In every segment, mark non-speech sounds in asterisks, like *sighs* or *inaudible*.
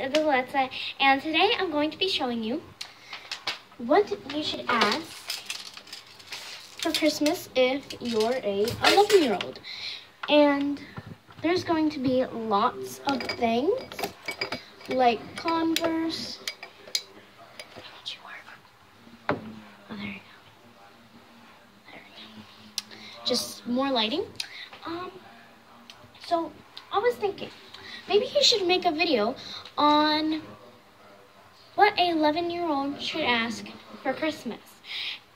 of the Let's and today I'm going to be showing you what you should ask for Christmas if you're a 11 year old. And there's going to be lots of things like Converse. Oh, there you go. There you go. Just more lighting. Um, so I was thinking maybe he should make a video on what a 11 year old should ask for Christmas.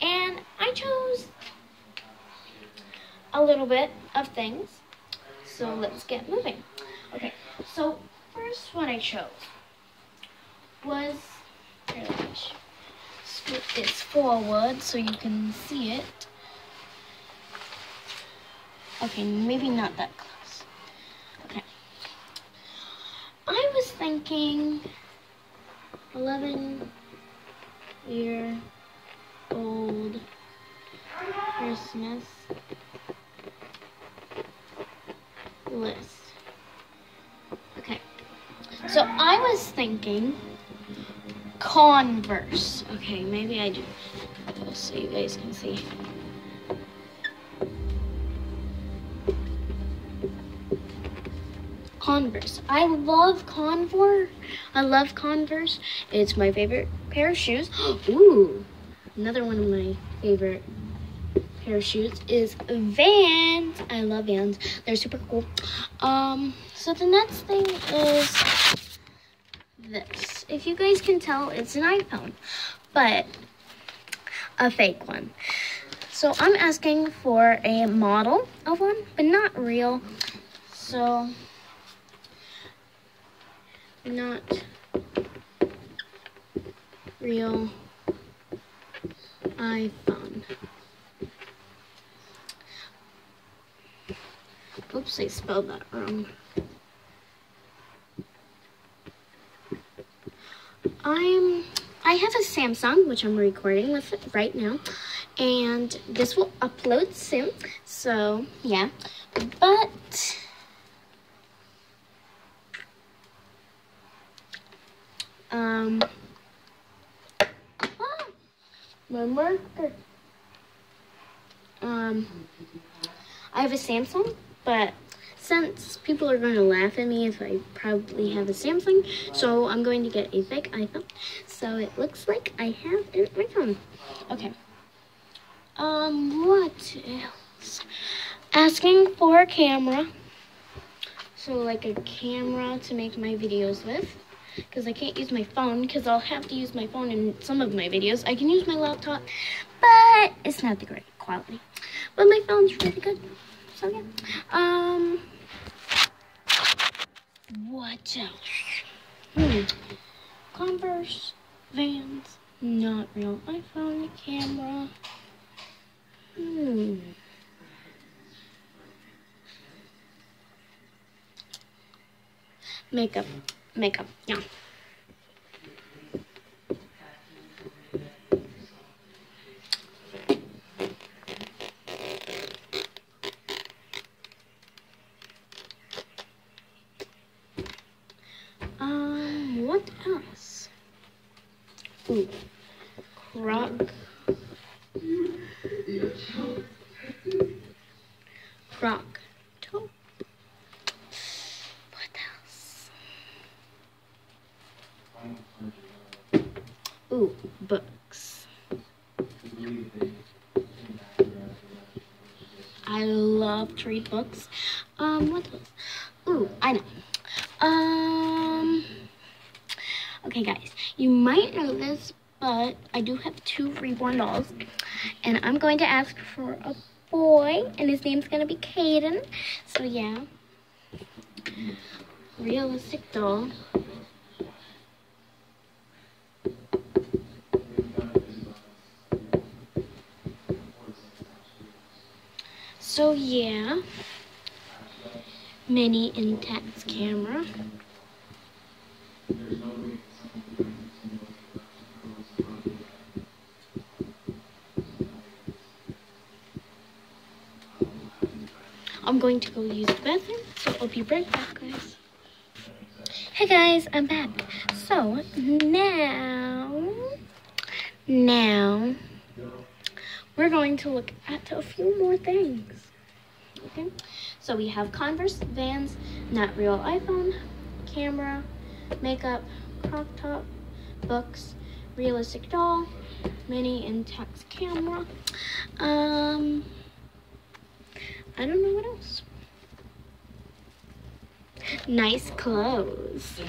And I chose a little bit of things. So let's get moving. Okay, so first one I chose was, let scoot this forward so you can see it. Okay, maybe not that close. Okay. I was thinking 11 year old Christmas list. Okay. So I was thinking Converse. Okay, maybe I do so you guys can see. Converse. I love Converse. I love Converse. It's my favorite pair of shoes. *gasps* Ooh, another one of my favorite pair of shoes is Vans. I love Vans. They're super cool. Um, so the next thing is this. If you guys can tell, it's an iPhone, but a fake one. So I'm asking for a model of one, but not real. So not real iPhone. Oops, I spelled that wrong. I'm I have a Samsung which I'm recording with right now and this will upload soon so yeah but Um, *gasps* my marker. Um, I have a Samsung, but since people are going to laugh at me if I probably have a Samsung, so I'm going to get a fake iPhone. So it looks like I have an iPhone. Okay. Um, what else? Asking for a camera. So like a camera to make my videos with because I can't use my phone because I'll have to use my phone in some of my videos. I can use my laptop, but it's not the great quality. But my phone's really good. So yeah. Um what else? Hmm. Converse, Vans, not real iPhone, camera. Hmm. Makeup makeup. Yeah. Um, what else? Ooh, croc. Croc. Ooh, books. I love to read books. Um, what else? Ooh, I know. Um, okay, guys, you might know this, but I do have two reborn dolls, and I'm going to ask for a boy, and his name's gonna be Caden. So yeah, realistic doll. So yeah, mini Instax camera. I'm going to go use the bathroom, so I'll be right back, guys. Hey guys, I'm back. So now, now we're going to look at a few more things. Okay, so we have Converse, Vans, Not Real iPhone, camera, makeup, crop top, books, realistic doll, mini Instax camera. Um, I don't know what else. Nice clothes.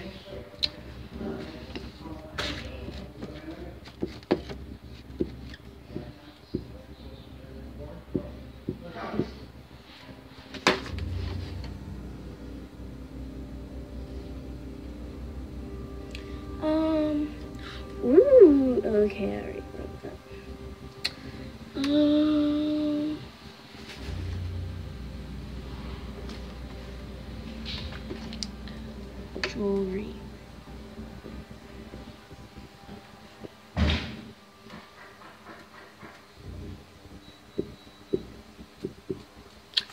Already wrote that. Um, jewelry.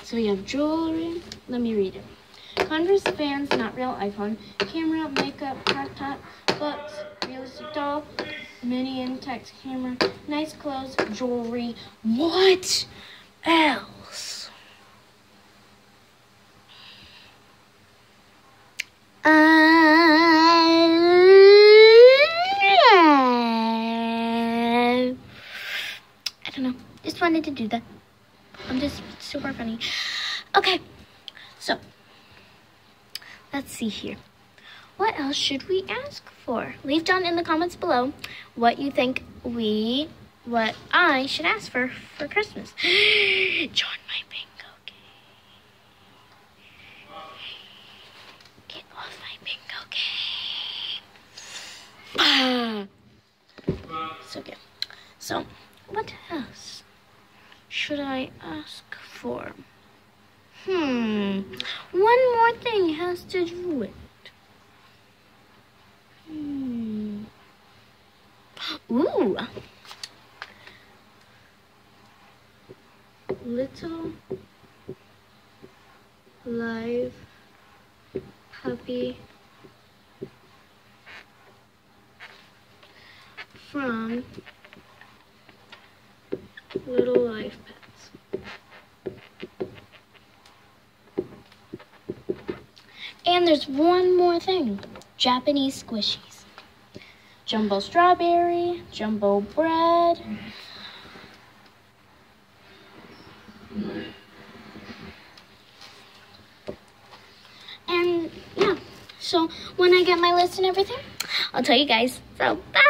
So we have jewelry. Let me read it. Converse Vans, not real iPhone. Camera, makeup, crop top, books, realistic doll, mini Instax camera, nice clothes, jewelry. What else? I don't know. Just wanted to do that. I'm just super funny. Okay, so let's see here. What else should we ask for? Leave down in the comments below what you think we, what I should ask for for Christmas. *gasps* Join my bingo game. Get off my bingo game. *sighs* so good. So, what else should I ask for? Hmm. One more thing has to do with. Hmm. Ooh. Little live puppy from Little Live Pets. And there's one more thing. Japanese squishies. Jumbo strawberry, jumbo bread. And yeah, so when I get my list and everything, I'll tell you guys. So bye!